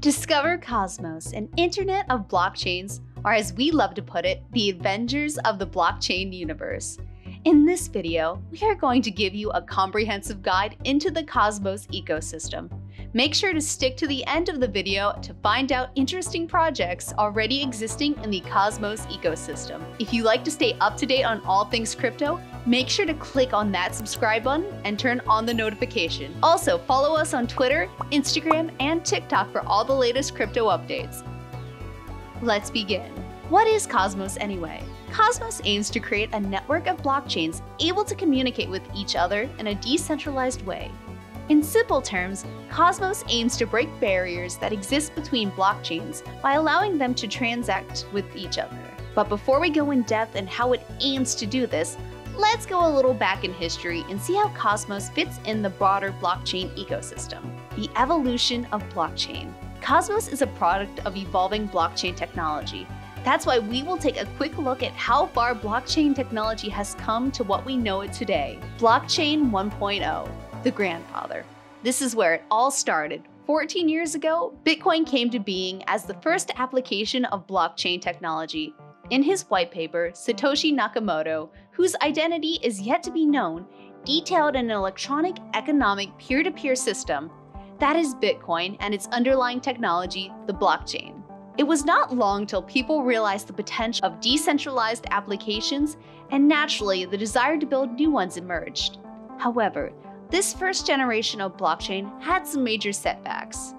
Discover Cosmos, an internet of blockchains, or as we love to put it, the Avengers of the blockchain universe. In this video, we are going to give you a comprehensive guide into the Cosmos ecosystem. Make sure to stick to the end of the video to find out interesting projects already existing in the Cosmos ecosystem. If you like to stay up to date on all things crypto, make sure to click on that subscribe button and turn on the notification. Also, follow us on Twitter, Instagram, and TikTok for all the latest crypto updates. Let's begin. What is Cosmos anyway? Cosmos aims to create a network of blockchains able to communicate with each other in a decentralized way. In simple terms, Cosmos aims to break barriers that exist between blockchains by allowing them to transact with each other. But before we go in depth in how it aims to do this, let's go a little back in history and see how Cosmos fits in the broader blockchain ecosystem. The evolution of blockchain. Cosmos is a product of evolving blockchain technology. That's why we will take a quick look at how far blockchain technology has come to what we know it today. Blockchain 1.0 the grandfather. This is where it all started. 14 years ago, Bitcoin came to being as the first application of blockchain technology. In his white paper, Satoshi Nakamoto, whose identity is yet to be known, detailed an electronic economic peer to peer system. That is Bitcoin and its underlying technology, the blockchain. It was not long till people realized the potential of decentralized applications, and naturally, the desire to build new ones emerged. However, this first generation of blockchain had some major setbacks.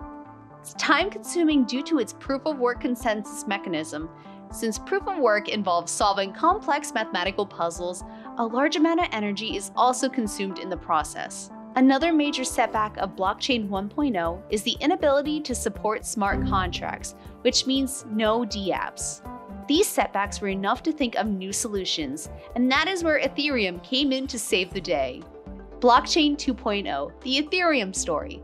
It's time consuming due to its proof of work consensus mechanism. Since proof of work involves solving complex mathematical puzzles, a large amount of energy is also consumed in the process. Another major setback of Blockchain 1.0 is the inability to support smart contracts, which means no dApps. These setbacks were enough to think of new solutions, and that is where Ethereum came in to save the day. Blockchain 2.0, the Ethereum story.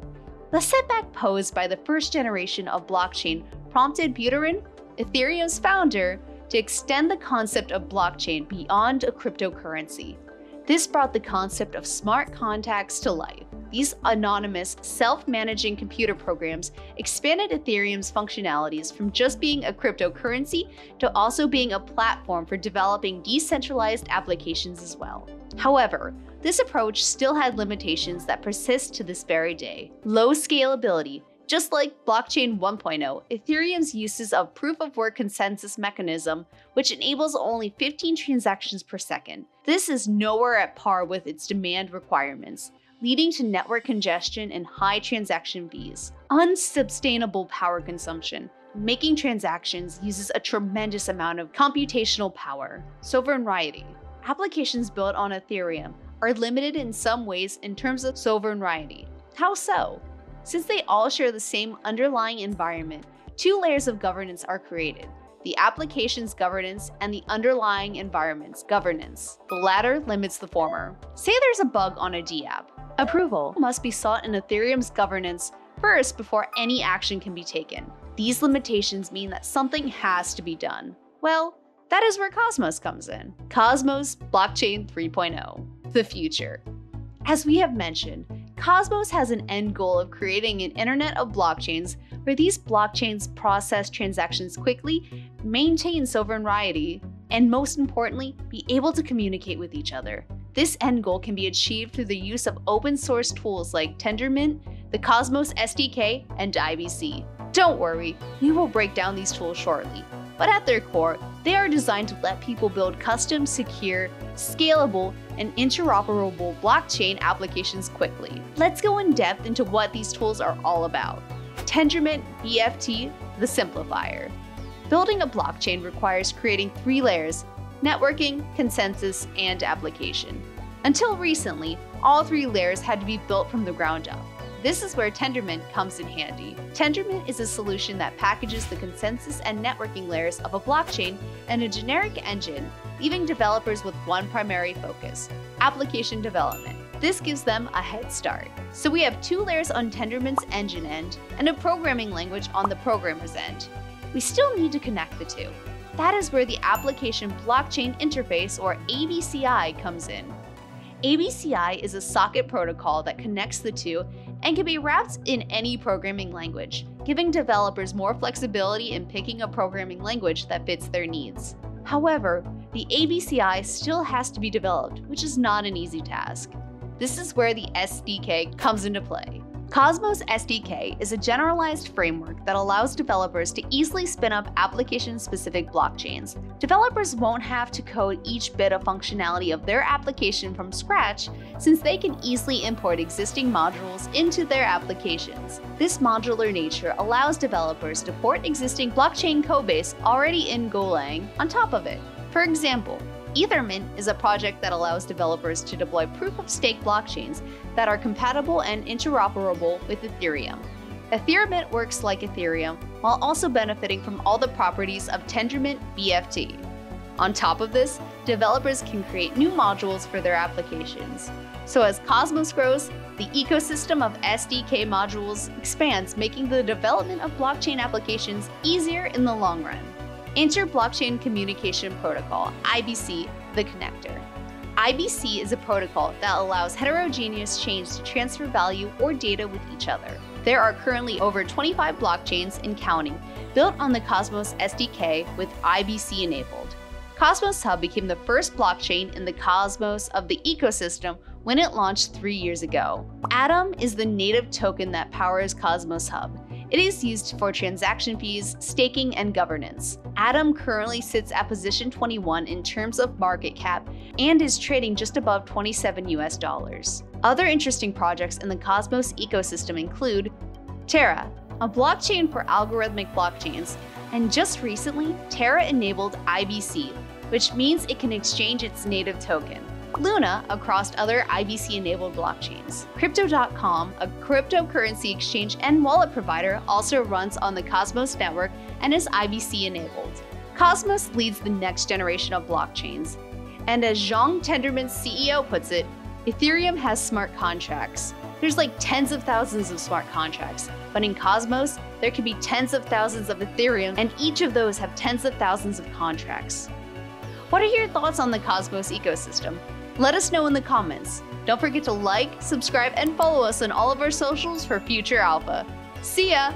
The setback posed by the first generation of blockchain prompted Buterin, Ethereum's founder, to extend the concept of blockchain beyond a cryptocurrency. This brought the concept of smart contracts to life. These anonymous, self managing computer programs expanded Ethereum's functionalities from just being a cryptocurrency to also being a platform for developing decentralized applications as well. However, this approach still had limitations that persist to this very day. Low scalability. Just like Blockchain 1.0, Ethereum's uses of proof of work consensus mechanism, which enables only 15 transactions per second. This is nowhere at par with its demand requirements, leading to network congestion and high transaction fees. Unsustainable power consumption. Making transactions uses a tremendous amount of computational power. Sovereignty. Applications built on Ethereum are limited in some ways in terms of sovereignty. How so? Since they all share the same underlying environment, two layers of governance are created the application's governance and the underlying environment's governance. The latter limits the former. Say there's a bug on a DApp. Approval must be sought in Ethereum's governance first before any action can be taken. These limitations mean that something has to be done. Well, that is where Cosmos comes in. Cosmos Blockchain 3.0, the future. As we have mentioned, Cosmos has an end goal of creating an internet of blockchains where these blockchains process transactions quickly, maintain sovereignty, and most importantly, be able to communicate with each other. This end goal can be achieved through the use of open source tools like Tendermint, the Cosmos SDK, and IBC. Don't worry, we will break down these tools shortly, but at their core, they are designed to let people build custom, secure, scalable, and interoperable blockchain applications quickly. Let's go in depth into what these tools are all about. Tendermint BFT, the simplifier. Building a blockchain requires creating three layers networking, consensus, and application. Until recently, all three layers had to be built from the ground up. This is where Tendermint comes in handy. Tendermint is a solution that packages the consensus and networking layers of a blockchain and a generic engine, leaving developers with one primary focus application development. This gives them a head start. So we have two layers on Tendermint's engine end and a programming language on the programmer's end. We still need to connect the two. That is where the Application Blockchain Interface, or ABCI, comes in. ABCI is a socket protocol that connects the two and can be wrapped in any programming language, giving developers more flexibility in picking a programming language that fits their needs. However, the ABCI still has to be developed, which is not an easy task. This is where the SDK comes into play. Cosmos SDK is a generalized framework that allows developers to easily spin up application-specific blockchains. Developers won't have to code each bit of functionality of their application from scratch since they can easily import existing modules into their applications. This modular nature allows developers to port existing blockchain codebase already in Golang on top of it. For example, Ethermint is a project that allows developers to deploy proof of stake blockchains that are compatible and interoperable with Ethermint. Ethereum works like Ethereum while also benefiting from all the properties of Tendermint BFT. On top of this, developers can create new modules for their applications. So as Cosmos grows, the ecosystem of SDK modules expands, making the development of blockchain applications easier in the long run. Inter-Blockchain Communication Protocol, IBC, the connector. IBC is a protocol that allows heterogeneous chains to transfer value or data with each other. There are currently over 25 blockchains and counting built on the Cosmos SDK with IBC enabled. Cosmos Hub became the first blockchain in the cosmos of the ecosystem when it launched three years ago. Atom is the native token that powers Cosmos Hub. It is used for transaction fees, staking, and governance. Atom currently sits at position 21 in terms of market cap and is trading just above 27 US dollars. Other interesting projects in the Cosmos ecosystem include Terra, a blockchain for algorithmic blockchains, and just recently, Terra enabled IBC, which means it can exchange its native token. Luna across other IBC enabled blockchains. Crypto.com, a cryptocurrency exchange and wallet provider, also runs on the Cosmos network and is IBC enabled. Cosmos leads the next generation of blockchains. And as Jae Tendermint's CEO puts it, Ethereum has smart contracts. There's like tens of thousands of smart contracts, but in Cosmos, there can be tens of thousands of Ethereum, and each of those have tens of thousands of contracts. What are your thoughts on the Cosmos ecosystem? Let us know in the comments. Don't forget to like, subscribe, and follow us on all of our socials for future alpha. See ya!